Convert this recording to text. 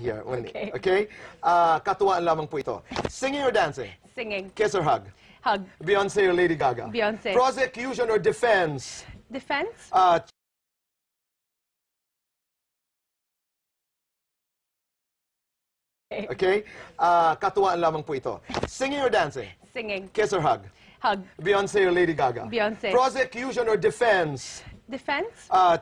here only. Okay. Okay? Ah, katuwaan lamang po ito. Singing or dancing? Singing. Kiss or hug? Hug. Beyonce or Lady Gaga? Beyonce. Prosecution or defense? Defense. Uh, Okay. okay? Ah, katuwaan lamang po ito. Singing or dancing? Singing. Kiss or hug? Hug. Beyonce or Lady Gaga? Beyonce. Prosecution or defense? Defense. Uh,